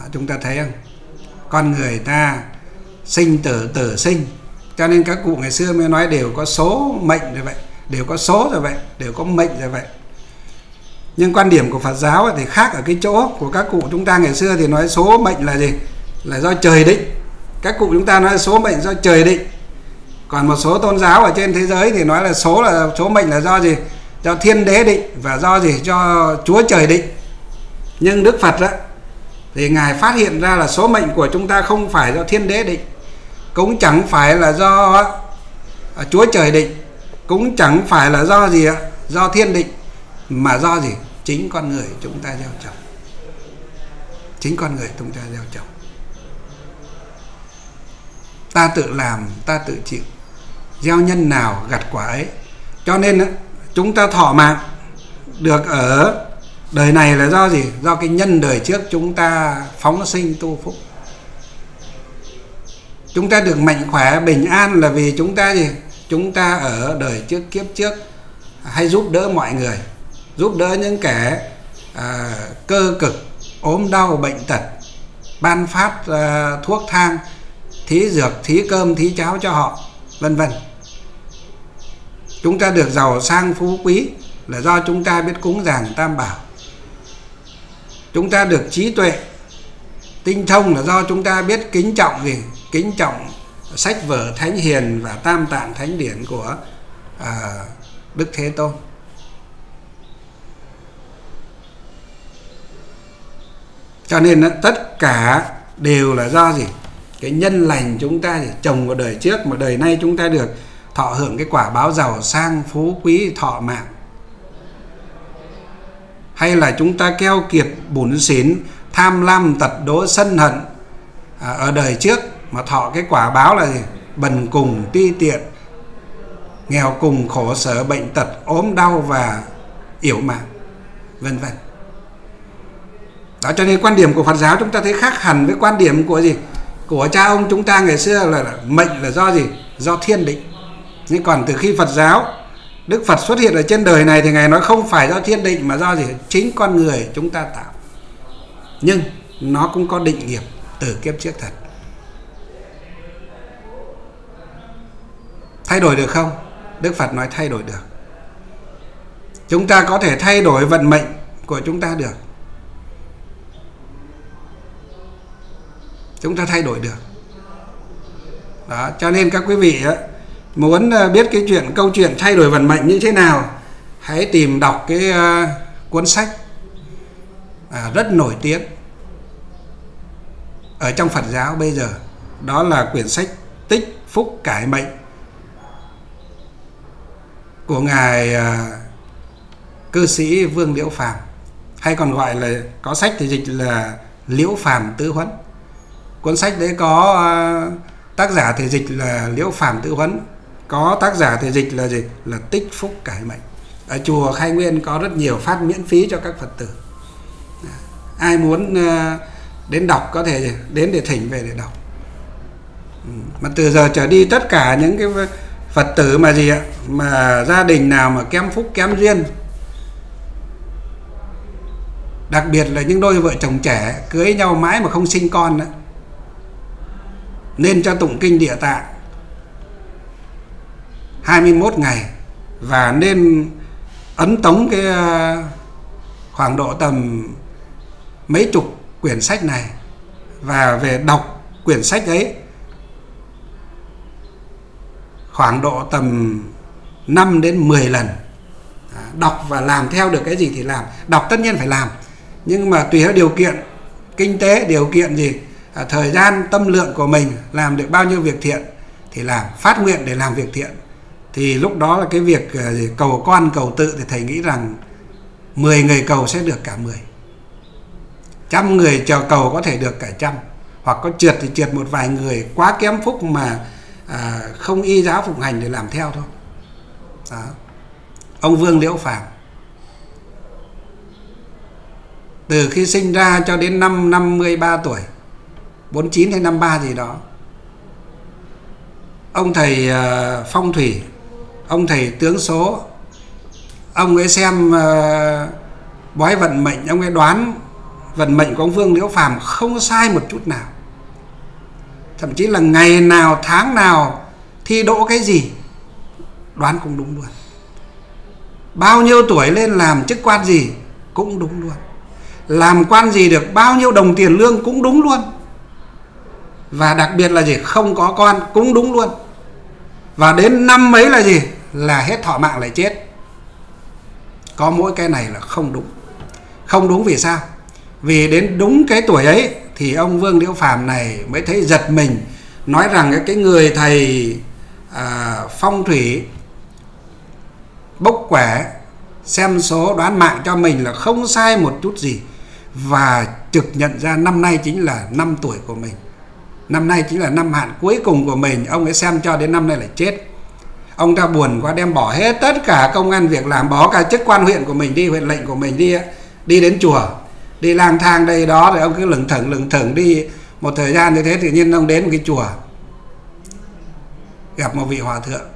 À, chúng ta thấy không? Con người ta sinh tử tử sinh. Cho nên các cụ ngày xưa mới nói đều có số mệnh rồi vậy, đều có số rồi vậy, đều có mệnh rồi vậy. Nhưng quan điểm của Phật giáo thì khác ở cái chỗ của các cụ chúng ta ngày xưa thì nói số mệnh là gì? Là do trời định. Các cụ chúng ta nói số mệnh do trời định. Còn một số tôn giáo ở trên thế giới thì nói là số là, số mệnh là do gì? Do thiên đế định và do gì? Do chúa trời định. Nhưng đức phật đó thì ngài phát hiện ra là số mệnh của chúng ta không phải do thiên đế định, cũng chẳng phải là do à, chúa trời định, cũng chẳng phải là do gì ạ? Do thiên định, mà do gì? Chính con người chúng ta gieo trồng. Chính con người chúng ta gieo trồng. Ta tự làm, ta tự chịu. Gieo nhân nào gặt quả ấy. Cho nên chúng ta thọ mạng được ở đời này là do gì? Do cái nhân đời trước chúng ta phóng sinh tu phúc. Chúng ta được mạnh khỏe bình an là vì chúng ta gì? Chúng ta ở đời trước kiếp trước hay giúp đỡ mọi người giúp đỡ những kẻ à, cơ cực ốm đau bệnh tật ban phát à, thuốc thang thí dược thí cơm thí cháo cho họ vân vân. Chúng ta được giàu sang phú quý là do chúng ta biết cúng dường tam bảo chúng ta được trí tuệ. Tinh thông là do chúng ta biết kính trọng gì? Kính trọng sách vở thánh hiền và tam tạng thánh điển của à, đức thế tôn. Cho nên tất cả đều là do gì? Cái nhân lành chúng ta thì trồng vào đời trước mà đời nay chúng ta được thọ hưởng cái quả báo giàu sang phú quý thọ mạng hay là chúng ta keo kiệt bủn xỉn tham lam tật đố sân hận à, ở đời trước mà thọ cái quả báo là gì? Bần cùng ti tiện nghèo cùng khổ sở bệnh tật ốm đau và yếu mạng vân vân. Đó cho nên quan điểm của Phật giáo chúng ta thấy khác hẳn với quan điểm của gì? Của cha ông chúng ta ngày xưa là, là mệnh là do gì? Do thiên định. Nhưng còn từ khi Phật giáo Đức Phật xuất hiện ở trên đời này thì Ngài nói không phải do thiên định mà do gì? Chính con người chúng ta tạo. Nhưng nó cũng có định nghiệp từ kiếp trước thật. Thay đổi được không? Đức Phật nói thay đổi được. Chúng ta có thể thay đổi vận mệnh của chúng ta được. Chúng ta thay đổi được. Đó cho nên các quý vị á, muốn ờ, biết cái chuyện câu chuyện thay đổi vận mệnh như thế nào hãy tìm đọc cái uh, cuốn sách à, rất nổi tiếng ở trong Phật giáo bây giờ. Đó là quyển sách tích phúc cải mệnh của ngài uh, cư sĩ Vương Liễu Phàm hay còn gọi là có sách thì dịch là Liễu Phàm Tư Huấn. Cuốn sách đấy có uh, tác giả thì dịch là Liễu Phàm Tư Huấn có tác giả thì dịch là gì là tích phúc cải mệnh. Ở chùa khai nguyên có rất nhiều phát miễn phí cho các phật tử. Ai muốn ờ, đến đọc có thể đến để thỉnh về để đọc. Ừ, mà từ giờ trở đi tất cả những cái phật tử mà gì ạ, mà gia đình nào mà kém phúc kém duyên, đặc biệt là những đôi vợ chồng trẻ cưới nhau mãi mà không sinh con đó. nên cho tụng kinh địa tạng. 21 ngày. Và nên ấn tống cái ờ, khoảng độ tầm mấy chục quyển sách này. Và về đọc quyển sách ấy, khoảng độ tầm 5 đến 10 lần. Đọc và làm theo được cái gì thì làm. Đọc tất nhiên phải làm. Nhưng mà tùy theo điều kiện, kinh tế, điều kiện gì à, thời gian, tâm lượng của mình, làm được bao nhiêu việc thiện thì làm, phát nguyện để làm việc thiện thì lúc đó là cái việc ờ, cầu quan cầu tự thì thầy nghĩ rằng 10 người cầu sẽ được cả 10 trăm người chờ cầu có thể được cả trăm. Hoặc có trượt thì trượt một vài người quá kém phúc mà à, không y giáo phụng hành để làm theo thôi. Đó. ông Vương Liễu Phàm. Từ khi sinh ra cho đến năm 53 tuổi 49 hay 53 gì đó ông thầy ờ, phong thủy ông thầy tướng số. Ông ấy xem uh, bói vận mệnh ông ấy đoán vận mệnh của ông Vương Liễu Phàm không sai một chút nào. Thậm chí là ngày nào tháng nào thi đỗ cái gì đoán cũng đúng luôn. Bao nhiêu tuổi lên làm chức quan gì cũng đúng luôn. Làm quan gì được bao nhiêu đồng tiền lương cũng đúng luôn. Và đặc biệt là gì? Không có con cũng đúng luôn. Và đến năm mấy là gì? Là hết thọ mạng lại chết. Có mỗi cái này là không đúng. Không đúng vì sao? Vì đến đúng cái tuổi ấy thì ông Vương Liễu Phàm này mới thấy giật mình nói rằng cái người thầy à, phong thủy bốc quẻ xem số đoán mạng cho mình là không sai một chút gì. Và trực nhận ra năm nay chính là năm tuổi của mình. Năm nay chính là năm hạn cuối cùng của mình. Ông ấy xem cho đến năm nay là chết ông ta buồn quá đem bỏ hết tất cả công an việc làm bỏ cả chức quan huyện của mình đi huyện lệnh của mình đi đi đến chùa đi lang thang đây đó rồi ông cứ lững thững lững thững đi. Một thời gian như thế tự nhiên ông đến một cái chùa gặp một vị hòa thượng.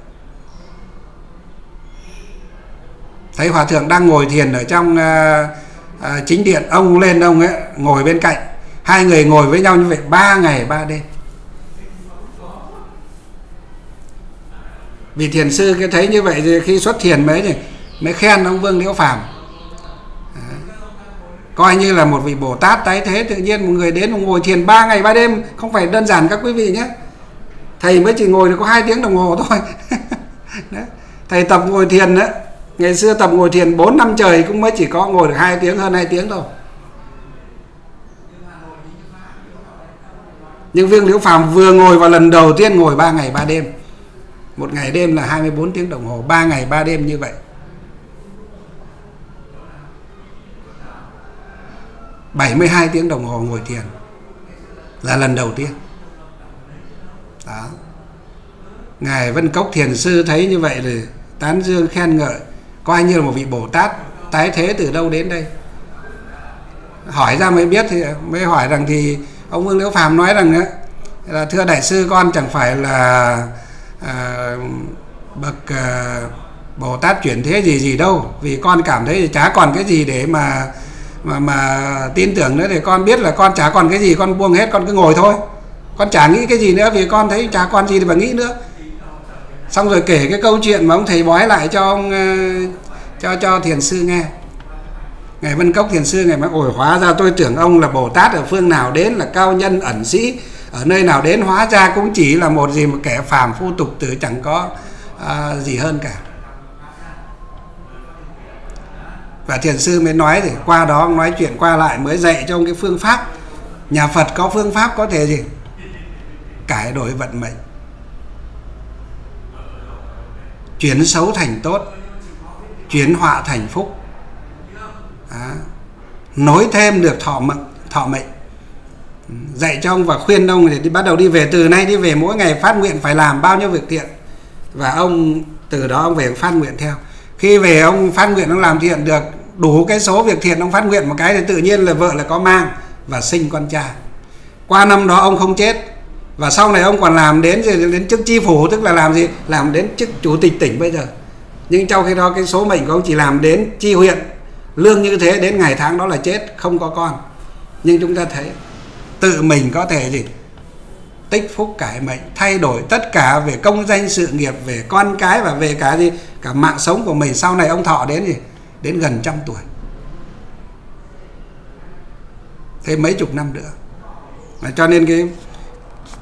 Thấy hòa thượng đang ngồi thiền ở trong uh, uh, chính điện ông lên ông ấy ngồi bên cạnh. Hai người ngồi với nhau như vậy ba ngày ba đêm. Vì thiền sư cái thấy như vậy thì khi xuất thiền mới thì mới khen ông vương liễu phàm. Coi như là một vị bồ tát tái thế tự nhiên một người đến ngồi thiền ba ngày ba đêm, không phải đơn giản các quý vị nhé. Thầy mới chỉ ngồi được có hai tiếng đồng hồ thôi. Thầy tập ngồi thiền đó ngày xưa tập ngồi thiền 4 năm trời cũng mới chỉ có ngồi được hai tiếng, hơn hai tiếng thôi. Nhưng viên Liễu Phàm vừa ngồi vào lần đầu tiên ngồi 3 ngày 3 đêm một ngày đêm là 24 tiếng đồng hồ 3 ngày 3 đêm như vậy. bảy mươi hai tiếng đồng hồ ngồi thiền là lần đầu tiên. Đó. Ngài vân cốc thiền sư thấy như vậy thì tán dương khen ngợi, coi như là một vị bồ tát tái thế từ đâu đến đây. Hỏi ra mới biết thì, mới hỏi rằng thì ông vương liễu phàm nói rằng là thưa đại sư con chẳng phải là à, bậc à, bồ tát chuyển thế gì gì đâu. Vì con cảm thấy chả còn cái gì để mà mà mà tin tưởng nữa thì con biết là con chả còn cái gì con buông hết con cứ ngồi thôi. Con chả nghĩ cái gì nữa vì con thấy chả còn gì để mà nghĩ nữa. Xong rồi kể cái câu chuyện mà ông thầy bói lại cho ông ờ, cho cho thiền sư nghe. Ngài vân cốc thiền sư ngày mới ổi hóa ra tôi tưởng ông là bồ tát ở phương nào đến là cao nhân ẩn sĩ ở nơi nào đến hóa ra cũng chỉ là một gì một kẻ phàm phu tục tử chẳng có à, gì hơn cả. Và thiền sư mới nói thì qua đó ông nói chuyện qua lại mới dạy cho ông cái phương pháp. Nhà phật có phương pháp có thể gì? Cải đổi vận mệnh. Chuyển xấu thành tốt. Chuyển họa thành phúc. À, nối thêm được thọ mệnh thọ mệnh dạy cho ông và khuyên ông thì đi bắt đầu đi về, từ nay đi về mỗi ngày phát nguyện phải làm bao nhiêu việc thiện. Và ông, từ đó ông về phát nguyện theo. Khi về ông phát nguyện, ông làm thiện được đủ cái số việc thiện ông phát nguyện một cái thì tự nhiên là vợ là có mang và sinh con trai qua năm đó ông không chết. Và sau này ông còn làm đến đến chức chi phủ, tức là làm gì? Làm đến chức chủ tịch tỉnh bây giờ. Nhưng trong khi đó cái số mệnh của ông chỉ làm đến chi huyện. Lương như thế, đến ngày tháng đó là chết, không có con. Nhưng chúng ta thấy tự mình có thể gì? Tích phúc cải mệnh thay đổi tất cả về công danh sự nghiệp về con cái và về cả gì? Cả mạng sống của mình. Sau này ông thọ đến gì? Đến gần trăm tuổi. Thêm mấy chục năm nữa. Cho nên cái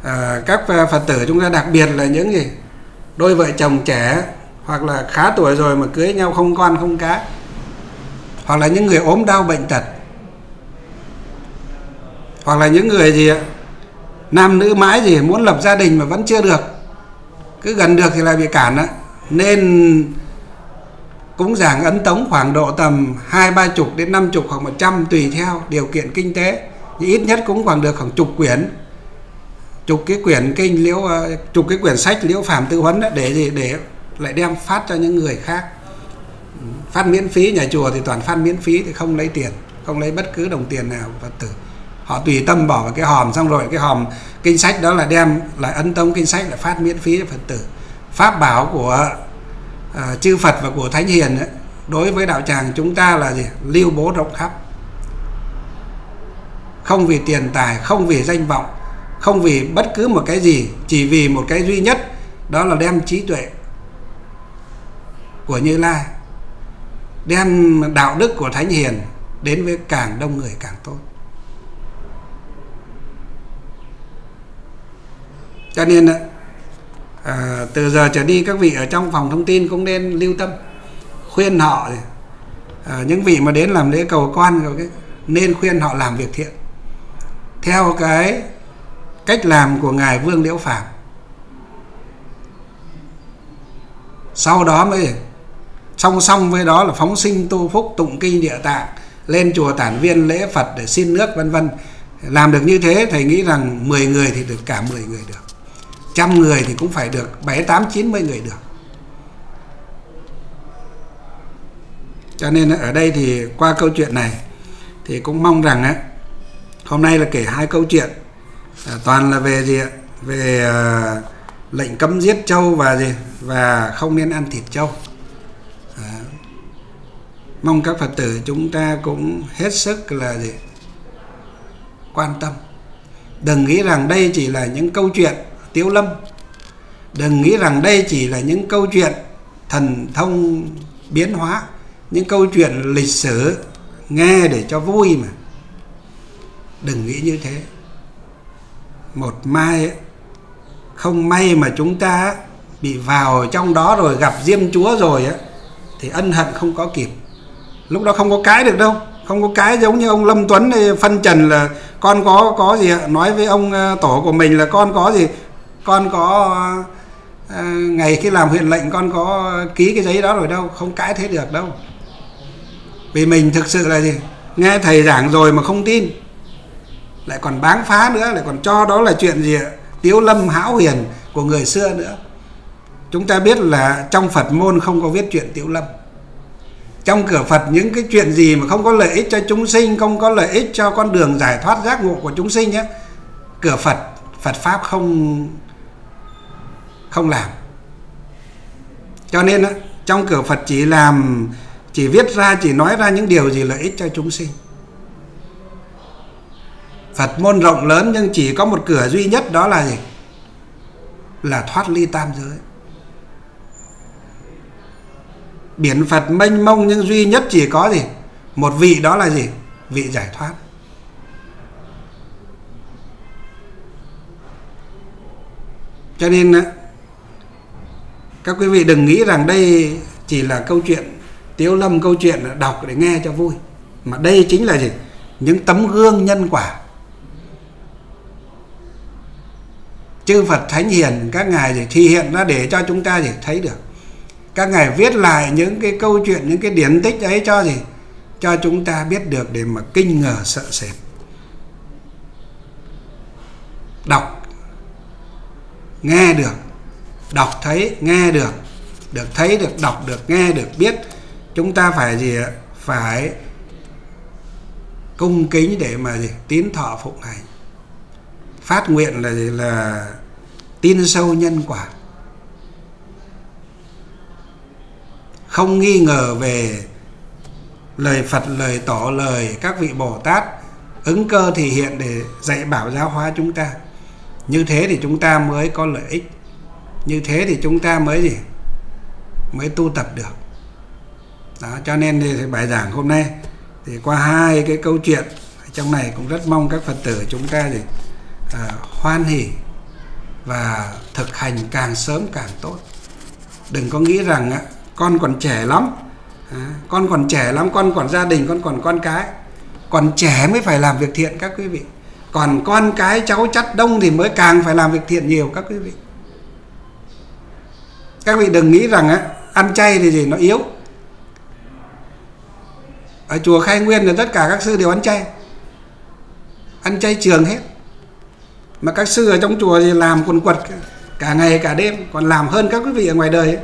à, các phật tử chúng ta đặc biệt là những gì? Đôi vợ chồng trẻ hoặc là khá tuổi rồi mà cưới nhau không con không cá hoặc là những người ốm đau bệnh tật hoặc là những người gì nam nữ mãi gì muốn lập gia đình mà vẫn chưa được. Cứ gần được thì lại bị cản á. Nên cũng giảng ấn tống khoảng độ tầm hai ba chục đến năm chục hoặc một trăm tùy theo điều kiện kinh tế. Thì ít nhất cũng khoảng được khoảng chục quyển. Chục cái quyển kinh liễu ờ, chục cái quyển sách liễu phàm tư huấn đó, để gì? Để lại đem phát cho những người khác. Phát miễn phí nhà chùa thì toàn phát miễn phí thì không lấy tiền không lấy bất cứ đồng tiền nào phật tử họ tùy tâm bỏ vào cái hòm xong rồi cái hòm kinh sách đó là đem lại ấn tống kinh sách là phát miễn phí cho phật tử. Pháp bảo của uh, chư phật và của thánh hiền ấy, đối với đạo tràng chúng ta là gì? Lưu bố rộng khắp. Không vì tiền tài không vì danh vọng không vì bất cứ một cái gì chỉ vì một cái duy nhất đó là đem trí tuệ của như lai đem đạo đức của thánh hiền đến với càng đông người càng tốt. Cho nên à, từ giờ trở đi các vị ở trong phòng thông tin cũng nên lưu tâm khuyên họ. À, những vị mà đến làm lễ cầu quan rồi nên khuyên họ làm việc thiện. Theo cái cách làm của ngài vương liễu phàm. Sau đó mới song song với đó là phóng sinh tu phúc tụng kinh địa tạng lên chùa tản viên lễ phật để xin nước vân vân. Làm được như thế thầy nghĩ rằng 10 người thì được cả 10 người được trăm người thì cũng phải được bảy tám chín mươi người được. Cho nên ở đây thì qua câu chuyện này thì cũng mong rằng á hôm nay là kể hai câu chuyện. À, toàn là về gì ạ? Về à, lệnh cấm giết trâu và gì? Và không nên ăn thịt trâu à, mong các phật tử chúng ta cũng hết sức là gì? Quan tâm. Đừng nghĩ rằng đây chỉ là những câu chuyện tiếu lâm. Đừng nghĩ rằng đây chỉ là những câu chuyện thần thông biến hóa những câu chuyện lịch sử nghe để cho vui mà. Đừng nghĩ như thế. Một mai ấy, không may mà chúng ta bị vào trong đó rồi gặp diêm chúa rồi á thì ân hận không có kịp. Lúc đó không có cái được đâu không có cái giống như ông lâm tuấn phân trần là con có có gì ạ? Nói với ông ờ, tổ của mình là con có gì? Con có ờ, ngày khi làm huyện lệnh con có ký cái giấy đó rồi đâu, không cãi thế được đâu. Vì mình thực sự là gì? Nghe thầy giảng rồi mà không tin. Lại còn báng phá nữa, lại còn cho đó là chuyện gì tiếu lâm hão huyền của người xưa nữa. Chúng ta biết là trong phật môn không có viết chuyện tiếu lâm. Trong cửa phật những cái chuyện gì mà không có lợi ích cho chúng sinh, không có lợi ích cho con đường giải thoát giác ngộ của chúng sinh nhé cửa phật phật pháp không không làm. Cho nên trong cửa phật chỉ làm, chỉ viết ra, chỉ nói ra những điều gì lợi ích cho chúng sinh. Phật môn rộng lớn nhưng chỉ có một cửa duy nhất, đó là gì? Là thoát ly tam giới. Biển phật mênh mông nhưng duy nhất chỉ có gì? Một vị, đó là gì? Vị giải thoát. Cho nên các quý vị đừng nghĩ rằng đây chỉ là câu chuyện, tiếu lâm câu chuyện đọc để nghe cho vui. Mà đây chính là gì? Những tấm gương nhân quả. Chư Phật Thánh Hiền, các ngài thì thi hiện ra để cho chúng ta gì? Thấy được. Các ngài viết lại những cái câu chuyện, những cái điển tích ấy cho gì? Cho chúng ta biết được để mà kinh ngờ sợ sệt. Đọc. Nghe được đọc thấy, nghe được được thấy, được đọc, được nghe, được biết. Chúng ta phải gì ạ? Phải cung kính để mà gì? Tín thọ phụng hành. Phát nguyện là gì? Là tin sâu nhân quả. Không nghi ngờ về lời Phật, lời tỏ lời các vị Bồ Tát. Ứng cơ thì hiện để dạy bảo giáo hóa chúng ta. Như thế thì chúng ta mới có lợi ích như thế thì chúng ta mới gì? Mới tu tập được. Đó cho nên thì bài giảng hôm nay thì qua hai cái câu chuyện trong này cũng rất mong các phật tử chúng ta thì à, hoan hỉ và thực hành càng sớm càng tốt. Đừng có nghĩ rằng á, con còn trẻ lắm à, con còn trẻ lắm con còn gia đình con còn con cái. Còn trẻ mới phải làm việc thiện các quý vị. Còn con cái cháu chắt đông thì mới càng phải làm việc thiện nhiều các quý vị các vị đừng nghĩ rằng á, ăn chay thì gì, nó yếu. Ở chùa khai nguyên là tất cả các sư đều ăn chay. Ăn chay trường hết. Mà các sư ở trong chùa thì làm quần quật cả ngày, cả đêm, còn làm hơn các quý vị ở ngoài đời ấy.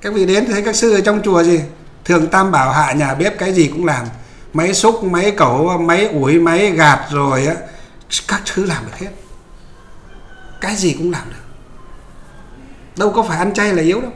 các vị đến thấy các sư ở trong chùa gì, thường tam bảo hạ nhà bếp cái gì cũng làm. Máy xúc, máy cẩu, máy ủi, máy gạt rồi á, các thứ làm được hết. Cái gì cũng làm được đâu có phải ăn chay là yếu đâu.